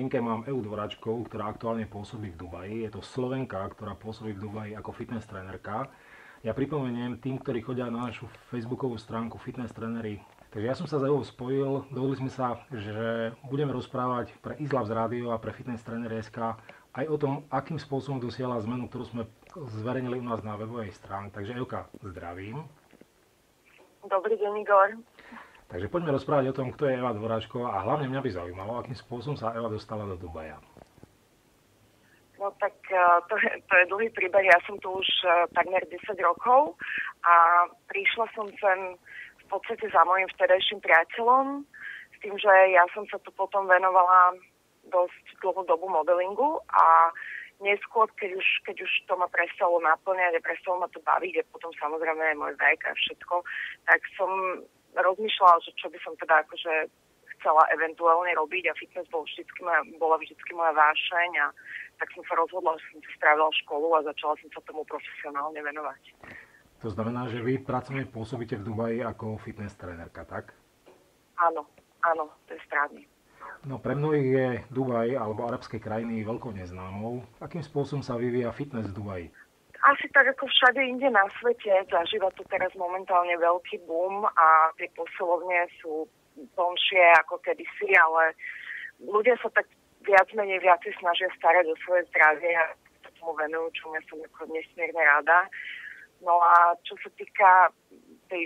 linke mám EU Dvoračkovú, ktorá aktuálne pôsobí v Dubaji. Je to Slovenka, ktorá pôsobí v Dubaji ako fitness trénerka. Ja pripomeniem tým, ktorí chodia na našu facebookovú stránku Fitness Trenery. Takže ja som sa za EU spojil, dohodli sme sa, že budeme rozprávať pre Islavs Radio a pre Fitness Trener SK aj o tom, akým spôsobom dosiahla zmenu, ktorú sme zverejnili u nás na webovej stránke. Takže Euka, zdravím. Dobrý deň, Igor. Takže poďme rozprávať o tom, kto je Eva Dvoráčková a hlavne mňa by zaujímalo, akým spôsobom sa Eva dostala do Dubaja. No tak e, to je, to je dlhý príbeh. Ja som tu už e, takmer 10 rokov a prišla som sem v podstate za mojim vtedajším priateľom s tým, že ja som sa tu potom venovala dosť dlhú dobu modelingu a neskôr, keď už, keď už to ma prestalo naplňať a prestalo ma to baviť a potom samozrejme aj môj vek a všetko, tak som rozmýšľala, že čo by som teda akože chcela eventuálne robiť a fitness bol vždycky moja, bola vždycky moja vášeň a tak som sa rozhodla, že som si spravila školu a začala som sa tomu profesionálne venovať. To znamená, že vy pracovne pôsobíte v Dubaji ako fitness trénerka, tak? Áno, áno, to je správne. No pre mnohých je Dubaj alebo arabské krajiny veľkou neznámou. Akým spôsobom sa vyvíja fitness v Dubaji? Asi tak ako všade inde na svete, zažíva to teraz momentálne veľký boom a tie posilovne sú plnšie ako kedysi, ale ľudia sa tak viac menej viac snažia starať o svoje zdravie a tomu venujú, čo ja som ako nesmierne rada. No a čo sa týka tej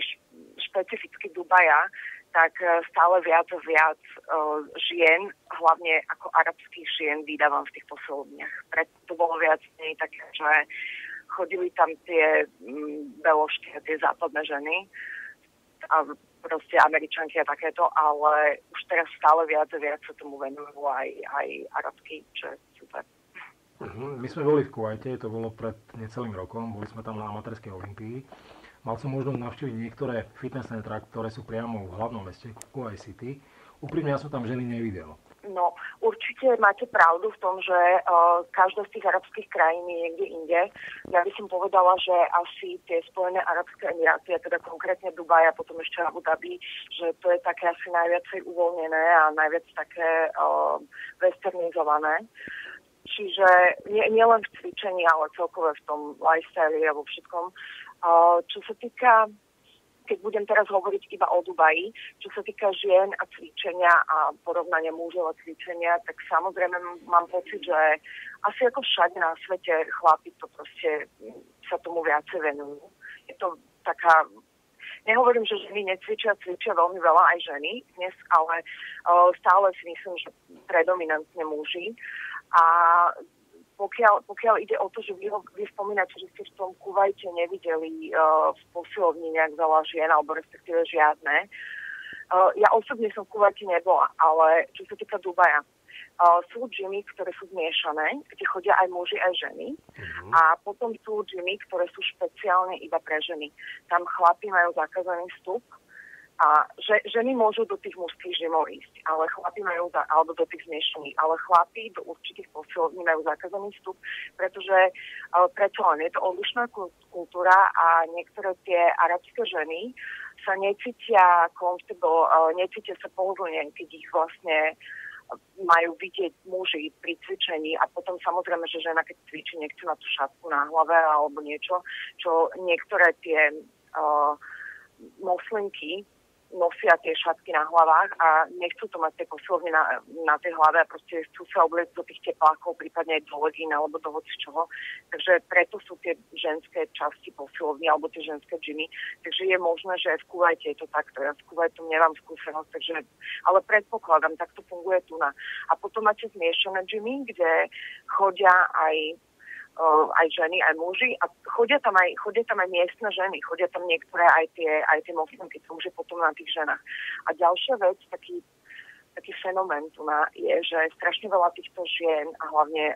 špecificky Dubaja, tak e, stále viac a viac uh, žien, hlavne ako arabských žien, vydávam v tých posledniach. Preto to bolo viac menej také, že chodili tam tie mm, a tie západné ženy a proste američanky a takéto, ale už teraz stále viac a viac sa tomu venujú aj, aj arabky, čo je super. Uh-huh. My sme boli v Kuwaite, to bolo pred necelým rokom, boli sme tam na amatérskej olimpii. Mal som možnosť navštíviť niektoré fitness centra, ktoré sú priamo v hlavnom meste, Kuwait City. Úprimne ja som tam ženy nevidel. No, určite máte pravdu v tom, že uh, každá z tých arabských krajín je niekde inde. Ja by som povedala, že asi tie Spojené arabské emiráty, a teda konkrétne Dubaj a potom ešte Abu Dhabi, že to je také asi najviacej uvoľnené a najviac také uh, westernizované. Čiže nie, nie v cvičení, ale celkové v tom lifestyle a vo všetkom. Uh, čo sa týka keď budem teraz hovoriť iba o Dubaji, čo sa týka žien a cvičenia a porovnania mužov a cvičenia, tak samozrejme mám pocit, že asi ako všade na svete chlapi to proste sa tomu viacej venujú. Je to taká Nehovorím, že ženy necvičia, cvičia veľmi veľa aj ženy dnes, ale uh, stále si myslím, že predominantne muži. A pokiaľ, pokiaľ ide o to, že vy, ho, vy spomínate, že ste v tom Kuvajte nevideli uh, v posilovni nejak veľa žien, alebo respektíve žiadne. Uh, ja osobne som v Kuvajte nebola, ale čo sa týka Dubaja, uh, sú džimy, ktoré sú zmiešané, kde chodia aj muži, aj ženy. Uh-huh. A potom sú džimy, ktoré sú špeciálne iba pre ženy. Tam chlapi majú zakázaný vstup, a že, ženy môžu do tých mužských žimov ísť, ale chlapi majú, za, alebo do tých zmiešaných, ale chlapi do určitých posilovní majú zakázaný vstup, pretože ale preto len je to odlišná kultúra a niektoré tie arabské ženy sa necítia comfortable, necítia sa pohodlne, keď ich vlastne majú vidieť muži pri cvičení. A potom samozrejme, že žena keď cvičí, nechce na tú šatku na hlave alebo niečo, čo niektoré tie uh, moslimky nosia tie šatky na hlavách a nechcú to mať tie posilovne na, na tej hlave a proste chcú sa obliecť do tých teplákov, prípadne aj do hodín alebo do hoci čoho. Takže preto sú tie ženské časti posilovne alebo tie ženské džiny. Takže je možné, že v Kuwait je to takto. Ja v Kuwaitu nemám skúsenosť, takže, ale predpokladám, tak to funguje tu na. A potom máte zmiešané džimy, kde chodia aj aj ženy, aj muži a chodia tam aj, chodia tam aj miestne ženy, chodia tam niektoré aj tie, aj tie moslimky, to už je potom na tých ženách. A ďalšia vec, taký, taký fenomén tu na, je, že strašne veľa týchto žien a hlavne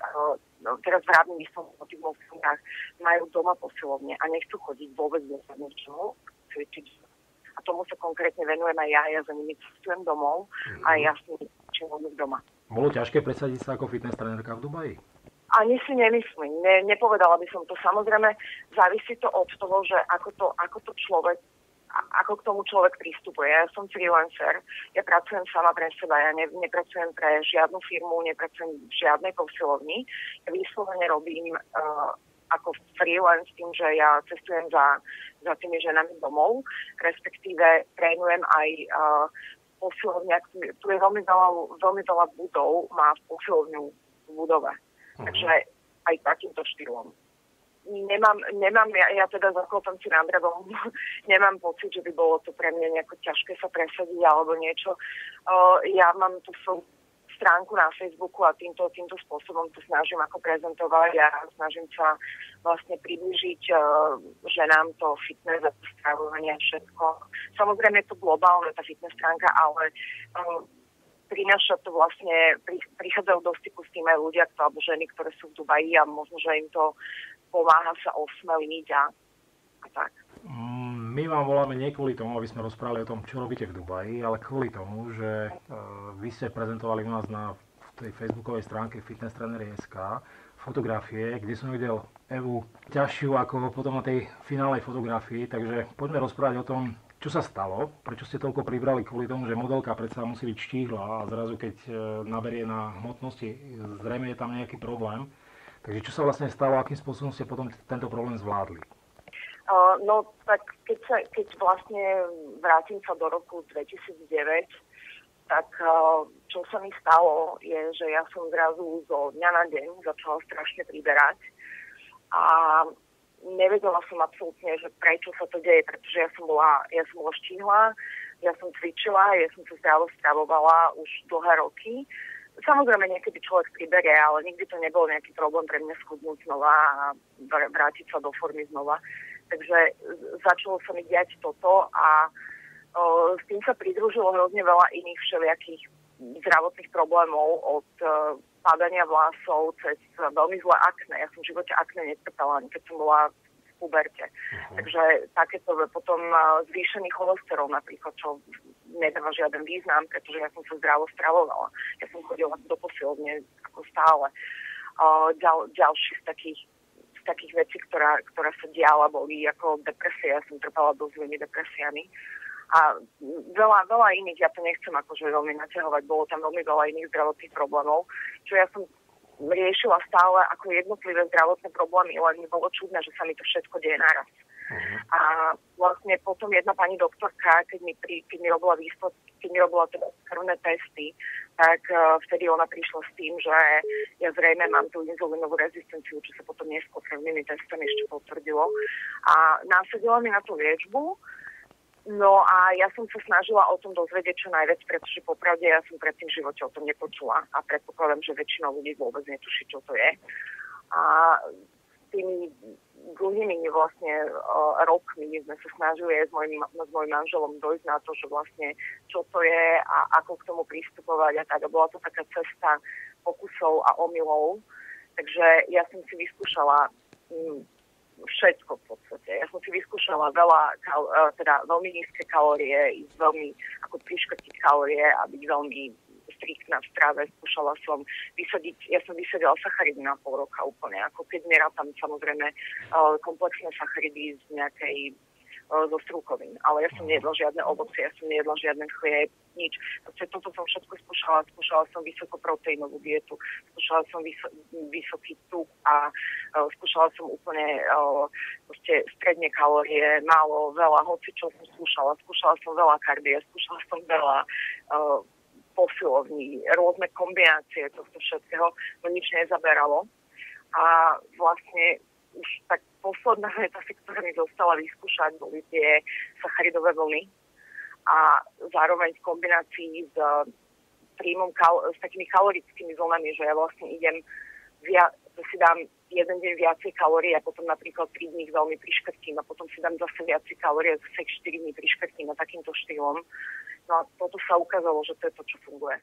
no, teraz vrátim som o tých moslimkách, majú doma posilovne a nechcú chodiť vôbec do ničomu, cvičiť. A tomu sa konkrétne venujem aj ja, ja za nimi cestujem domov a ja s nimi doma. Bolo ťažké presadiť sa ako fitness trénerka v Dubaji? Ani si nemyslím, ne, nepovedala by som to. Samozrejme, závisí to od toho, že ako to, ako to človek ako k tomu človek pristupuje. Ja som freelancer, ja pracujem sama pre seba, ja ne, nepracujem pre žiadnu firmu, nepracujem v žiadnej posilovni. Ja vyslovene robím uh, ako freelance tým, že ja cestujem za, za tými ženami domov, respektíve trénujem aj uh, posilovňa, tu je veľmi veľa, veľmi veľa budov, má posilovňu v budove. Uh-huh. Takže aj takýmto štýlom nemám, nemám ja, ja teda zaklopom si na drevom, nemám pocit, že by bolo to pre mňa nejako ťažké sa presadiť alebo niečo. Uh, ja mám tú svoju stránku na Facebooku a týmto, týmto spôsobom to snažím ako prezentovať a snažím sa vlastne približiť uh, ženám to fitness a stravovanie všetko. Samozrejme je to globálne, tá fitness stránka, ale uh, prináša to vlastne, prichádzajú do styku s tým aj ľudia, alebo ženy, ktoré sú v Dubaji a možno, že im to pomáha sa osmeliť a, a tak. Mm, my vám voláme nie kvôli tomu, aby sme rozprávali o tom, čo robíte v Dubaji, ale kvôli tomu, že uh, vy ste prezentovali u nás na tej facebookovej stránke Fitness Trainer.sk fotografie, kde som videl Evu ťažšiu ako potom na tej finálnej fotografii, takže poďme rozprávať o tom, čo sa stalo, prečo ste toľko pribrali kvôli tomu, že modelka predsa musí byť štíhla a zrazu keď e, naberie na hmotnosti, zrejme je tam nejaký problém. Takže čo sa vlastne stalo, akým spôsobom ste potom tento problém zvládli? No tak keď, sa, keď vlastne vrátim sa do roku 2009, tak čo sa mi stalo je, že ja som zrazu zo dňa na deň začala strašne priberať a nevedela som absolútne, že prečo sa to deje, pretože ja som bola, ja som bola štíhla, ja som cvičila, ja som sa zdravo stravovala už dlhé roky Samozrejme, niekedy človek priberie, ale nikdy to nebol nejaký problém pre mňa schudnúť znova a vrátiť sa do formy znova. Takže začalo sa mi diať toto a o, s tým sa pridružilo hrozne veľa iných všelijakých zdravotných problémov od padania vlasov cez veľmi zlé akné. Ja som v živote akné netrpela, keď som bola puberte. Uh-huh. Takže takéto potom zvýšený cholesterol napríklad, čo nedáva žiaden význam, pretože ja som sa zdravo stravovala. Ja som chodila do posilovne ako stále. ďal, ďalší z takých z takých vecí, ktorá, ktorá sa diala, boli ako depresia. Ja som trpala dosť depresiami. A veľa, veľa iných, ja to nechcem akože veľmi naťahovať, bolo tam veľmi veľa iných zdravotných problémov, čo ja som riešila stále ako jednotlivé zdravotné problémy, len mi bolo čudné, že sa mi to všetko deje naraz. Uh-huh. A vlastne potom jedna pani doktorka, keď mi, pri, keď mi robila výsledky, keď mi robila teda krvné testy, tak uh, vtedy ona prišla s tým, že ja zrejme mám tú inzulínovú rezistenciu, čo sa potom neskôr krvnými testami ešte potvrdilo. A násadila mi na tú liečbu, No a ja som sa snažila o tom dozvedieť čo najviac, pretože popravde ja som predtým v živote o tom nepočula a predpokladám, že väčšina ľudí vôbec netuší, čo to je. A tými dlhými vlastne uh, rokmi sme sa snažili s mojim, s mojim manželom dojsť na to, že vlastne čo to je a ako k tomu pristupovať a tak. A bola to taká cesta pokusov a omylov. Takže ja som si vyskúšala um, všetko v podstate. Ja som si vyskúšala veľa, kal, e, teda veľmi nízke kalórie, ísť veľmi ako priškrtiť kalórie a byť veľmi striktná v strave. Skúšala som vysadiť, ja som vysadila sacharidy na pol roka úplne, ako keď tam samozrejme e, komplexné sacharidy z nejakej zo strúkovín. Ale ja som nejedla žiadne ovocie, ja som nejedla žiadny chlieb, nič. Proste toto som všetko skúšala. Skúšala som vysokoproteínovú dietu, skúšala som vys- vysoký tuk a uh, skúšala som úplne uh, proste stredne kalórie, málo, veľa, hoci čo som skúšala. Skúšala som veľa kardie, skúšala som veľa uh, posilovní, rôzne kombinácie tohto všetkého, no nič nezaberalo. A vlastne už tak posledná asi, ktorá mi zostala vyskúšať, boli tie sacharidové vlny a zároveň v kombinácii s príjmom kal- s takými kalorickými vlnami, že ja vlastne idem via- si dám jeden deň viacej kalórií a potom napríklad 3 dní veľmi priškrtím a potom si dám zase viacej kalórií a zase 4 dní priškrtím a takýmto štýlom. No a toto sa ukázalo, že to je to, čo funguje.